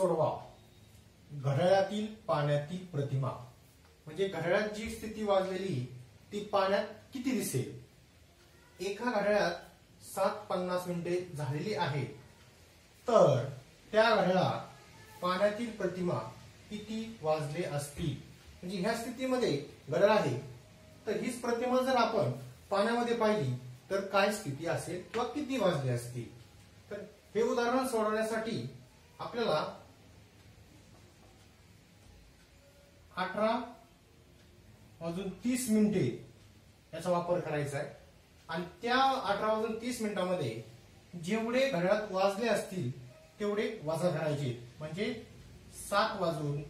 सोडवा. घड्याळातील पाण्यातील प्रतिमा. म्हणजे घड्याळात जी स्थिती वाजलेली ती पाण्यात किती दिसेल? एका घड्याळात सात पन्नास मिनिटे झालेली आहे. तर त्या घड्याळात पाण्यातील प्रतिमा किती वाजले असतील? म्हणजे ह्या स्थितीमध्ये घड्याळ आहे. तर हीच प्रतिमा जर आपण पाण्यामध्ये पाहिली तर काय स्थिती असेल? किंवा किती वाजले असतील? तर हे उदाहरण सोडवण्यासाठी आपल्याला अठरा वाजून तीस मिनिटे याचा वापर करायचा आहे. आणि त्या अठरा वाजून तीस मिनिटामध्ये जेवढे घड्याळात वाजले असतील तेवढे वाजा करायचे. म्हणजे सात वाजून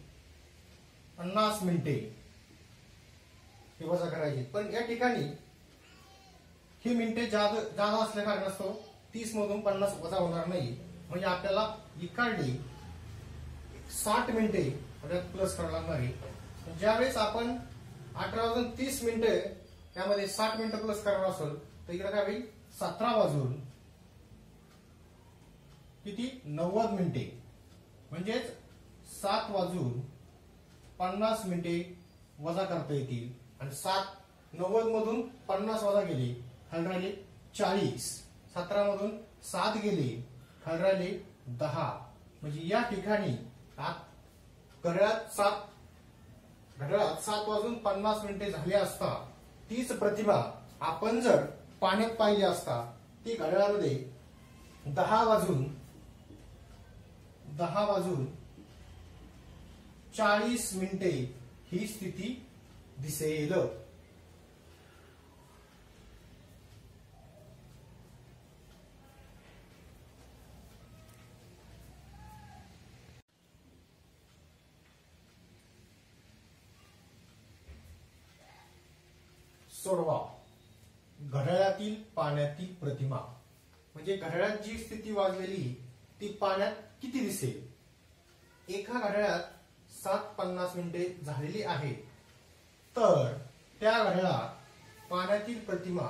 पन्नास मिनिटे हे वजा करायचे. पण या ठिकाणी ही मिनिटे जादा जादा असल्या कारणास्तव तीस मधून पन्नास वजा होणार नाही. म्हणजे आपल्याला इकडली साठ मिनिटे प्लस करावं लागणार आहे. ज्यावेळेस आपण अठरा वाजून तीस मिनिटं त्यामध्ये साठ मिनिटं प्लस करणार असेल तर इकडे काय होईल? सतरा वाजून किती? नव्वद मिनिटे. म्हणजेच सात वाजून पन्नास मिनिटे वजा करता येतील. आणि सात नव्वद मधून पन्नास वजा गेले खाली राहिले चाळीस. सतरा मधून सात गेले खाली राहिले दहा. म्हणजे या ठिकाणी आत- सात घड्याळात सात वाजून पन्नास मिनिटे झाले असता तीच प्रतिभा आपण जर पाण्यात पाहिली असता ती घड्याळामध्ये दहा वाजून दहा वाजून चाळीस मिनिटे ही स्थिती दिसेल. सोडवा. घड्याळातील पाण्यातील प्रतिमा. म्हणजे घड्याळात जी स्थिती वाजलेली ती पाण्यात किती दिसेल? एका घड्याळात सात पन्नास मिनिटे झालेली आहे. तर त्या घड्याळात पाण्यातील प्रतिमा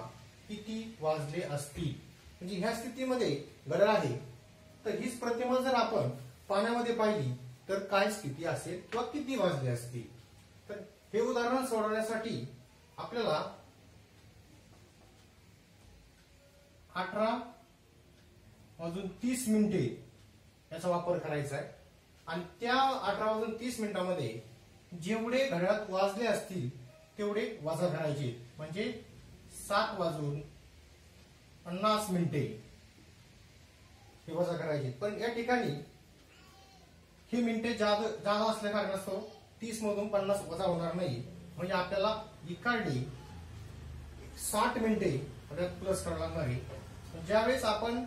किती वाजले असतील? म्हणजे ह्या स्थितीमध्ये घड्याळ आहे. तर हीच प्रतिमा जर आपण पाण्यामध्ये पाहिली तर काय स्थिती असेल? किंवा किती वाजले असतील? तर हे उदाहरण सोडवण्यासाठी आपल्याला अठरा वाजून तीस मिनिटे याचा वापर करायचा आहे. आणि त्या अठरा वाजून तीस मिनिटामध्ये जेवढे घड्याळात वाजले असतील तेवढे वाजा करायचे. म्हणजे सात वाजून पन्नास मिनिटे हे वजा करायचे. पण या ठिकाणी ही मिनिटे जादा जादा असल्या कारणास्तव तीस मधून पन्नास वजा होणार नाही. म्हणजे आपल्याला इकडली साठ मिनिटे प्लस करावं लागणार आहे. ज्यावेळेस आपण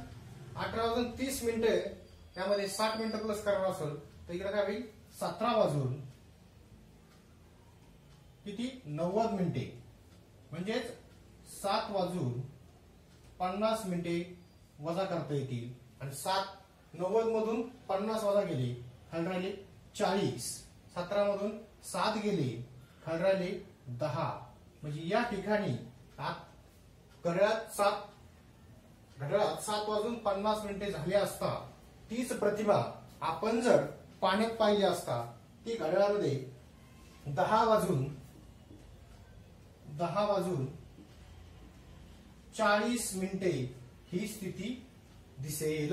अठरा वाजून तीस मिनिटं त्यामध्ये साठ मिनिटं प्लस करावं असेल तर इकडे काय होईल? सतरा वाजून किती? नव्वद मिनिटे. म्हणजेच सात वाजून पन्नास मिनिटे वजा करता येतील. आणि सात नव्वद मधून पन्नास वजा गेले खाली राहिले चाळीस. सतरा मधून सात गेले खाली राहिले दहा. म्हणजे या ठिकाणी आत घड्याळात सात घड्याळात सात वाजून पन्नास मिनिटे झाले असता तीच प्रतिभा आपण जर पाण्यात पाहिली असता ती घड्याळामध्ये दहा वाजून दहा वाजून चाळीस मिनिटे ही स्थिती दिसेल.